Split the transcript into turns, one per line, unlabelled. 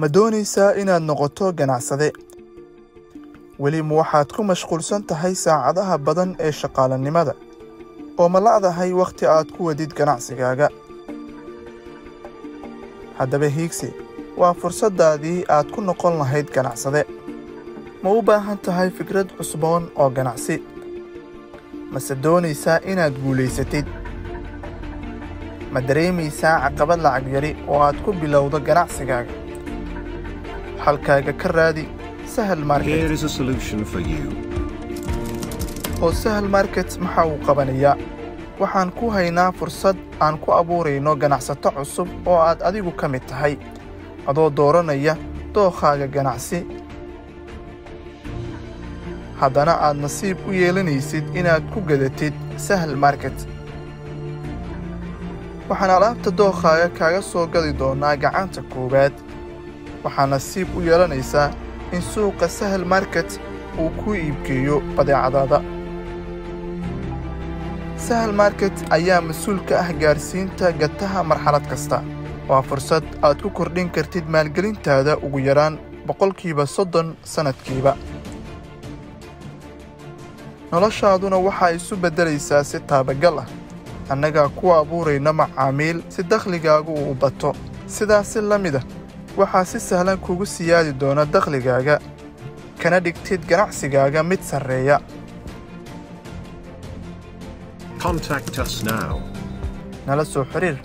ma doonaysaa inaad noqoto ganacsade weli ma waxaad ku mashquulsan tahay saacadaha badan ee shaqaalanimada oo ma la'dahay wakhti aad ku wadid ganacsigaaga. Haddaba hiigsi waa fursaddaadii aad ku noqon lahayd ganacsade ma u baahan tahay fikrad cusboon oo ganacsi. Mase doonaysaa inaad guulaysatid. Ma dareemaysaa caqabad lacag yari oo aad ku bilowdo ganacsigaaga halkaaga ka raadi sahal market. Oo sahal market maxaa uu qabanayaa? Waxaan ku haynaa fursad aan ku abuurayno ganacsato cusub oo aad adigu ka mid tahay. Adoo dooranaya dookhaaga ganacsi. Haddana aad nasiib u yeelanaysid inaad ku gadatid sahal market. Waxaan alaabta dookhaaga kaaga soo gadi doonaa gacanta koowaad waxaa nasiib u yeelanaysaa in suuqa sahal market uu ku iibgeeyo badeecadaada. Sahal market ayaa mas'uul ka ah gaarsiinta gataha marxalad kasta. Waa fursad aad ku kordhin kartid maalgelintaada ugu yaraan boqolkiiba soddon sannadkiiba noloshaaduna waxaa isu beddelaysaa si taabagal ah. Annagaa ku abuurayna macaamiil si dakhligaagu uu bato. Sidaas si la mid ah waxaa si sahlan kugu siyaadi doona dakhligaaga kana dhigtid ganacsigaaga mid sarreeya. Nala soo xiriir